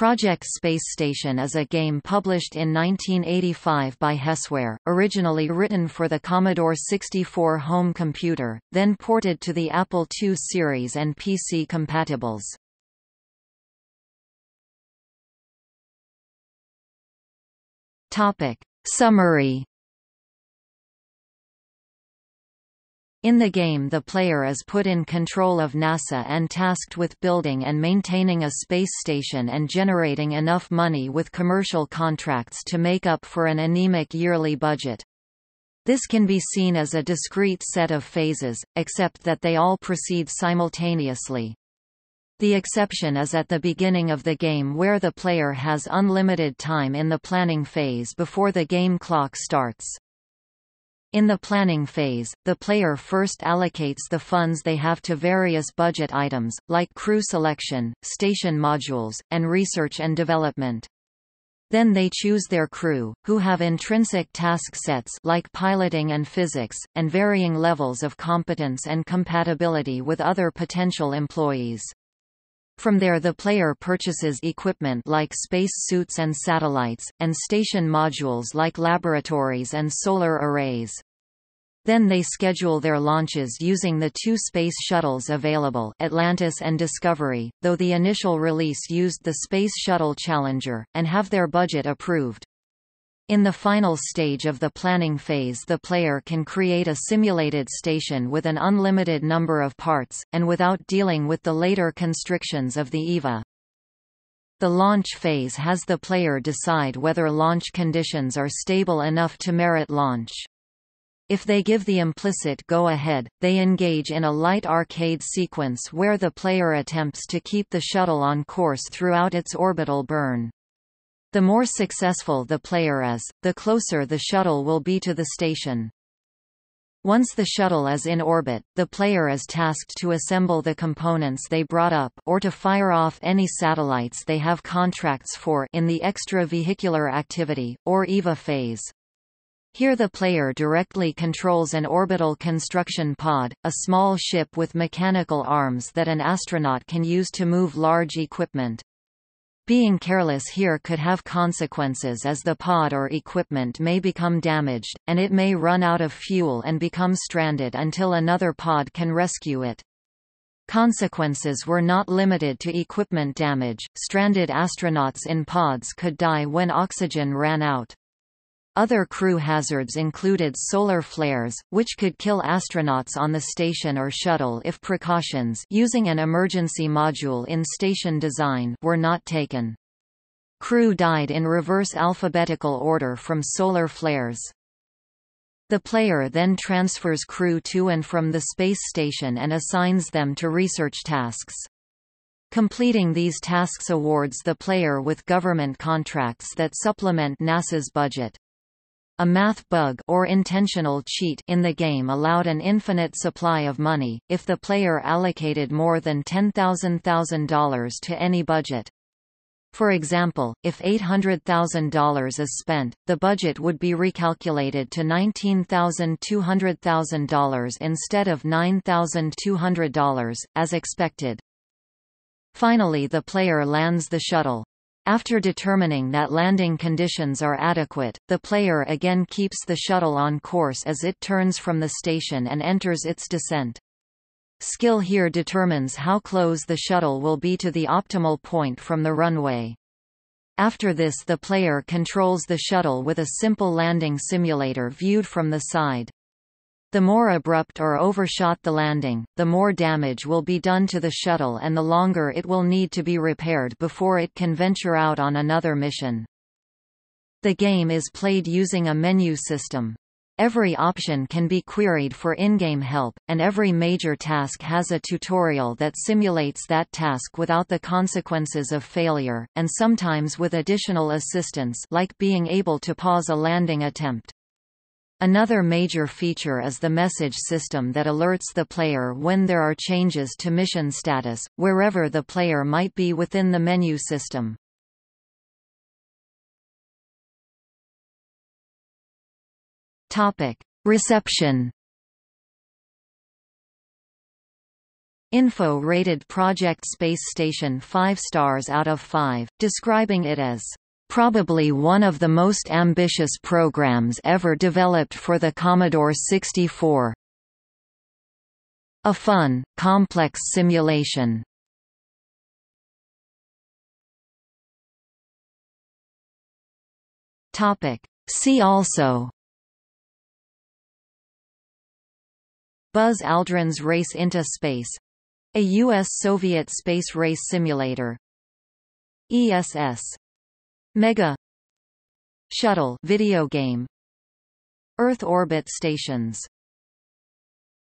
Project Space Station is a game published in 1985 by HESware, originally written for the Commodore 64 home computer, then ported to the Apple II series and PC compatibles. Summary In the game the player is put in control of NASA and tasked with building and maintaining a space station and generating enough money with commercial contracts to make up for an anemic yearly budget. This can be seen as a discrete set of phases, except that they all proceed simultaneously. The exception is at the beginning of the game where the player has unlimited time in the planning phase before the game clock starts. In the planning phase, the player first allocates the funds they have to various budget items, like crew selection, station modules, and research and development. Then they choose their crew, who have intrinsic task sets like piloting and physics, and varying levels of competence and compatibility with other potential employees. From there the player purchases equipment like space suits and satellites, and station modules like laboratories and solar arrays. Then they schedule their launches using the two space shuttles available Atlantis and Discovery, though the initial release used the Space Shuttle Challenger, and have their budget approved. In the final stage of the planning phase the player can create a simulated station with an unlimited number of parts, and without dealing with the later constrictions of the EVA. The launch phase has the player decide whether launch conditions are stable enough to merit launch. If they give the implicit go-ahead, they engage in a light arcade sequence where the player attempts to keep the shuttle on course throughout its orbital burn. The more successful the player is, the closer the shuttle will be to the station. Once the shuttle is in orbit, the player is tasked to assemble the components they brought up or to fire off any satellites they have contracts for in the extravehicular activity, or EVA phase. Here the player directly controls an orbital construction pod, a small ship with mechanical arms that an astronaut can use to move large equipment. Being careless here could have consequences as the pod or equipment may become damaged, and it may run out of fuel and become stranded until another pod can rescue it. Consequences were not limited to equipment damage, stranded astronauts in pods could die when oxygen ran out. Other crew hazards included solar flares, which could kill astronauts on the station or shuttle if precautions using an emergency module in station design were not taken. Crew died in reverse alphabetical order from solar flares. The player then transfers crew to and from the space station and assigns them to research tasks. Completing these tasks awards the player with government contracts that supplement NASA's budget. A math bug or intentional cheat in the game allowed an infinite supply of money, if the player allocated more than $10,000 to any budget. For example, if $800,000 is spent, the budget would be recalculated to $19,200,000 instead of $9,200, as expected. Finally the player lands the shuttle. After determining that landing conditions are adequate, the player again keeps the shuttle on course as it turns from the station and enters its descent. Skill here determines how close the shuttle will be to the optimal point from the runway. After this the player controls the shuttle with a simple landing simulator viewed from the side. The more abrupt or overshot the landing, the more damage will be done to the shuttle and the longer it will need to be repaired before it can venture out on another mission. The game is played using a menu system. Every option can be queried for in-game help, and every major task has a tutorial that simulates that task without the consequences of failure, and sometimes with additional assistance like being able to pause a landing attempt. Another major feature is the message system that alerts the player when there are changes to mission status, wherever the player might be within the menu system. Topic: Reception Info rated Project Space Station 5 stars out of 5, describing it as probably one of the most ambitious programs ever developed for the Commodore 64. A fun, complex simulation. Topic. See also Buzz Aldrin's Race into Space a U.S.-Soviet space race simulator ESS Mega Shuttle video game. Earth orbit stations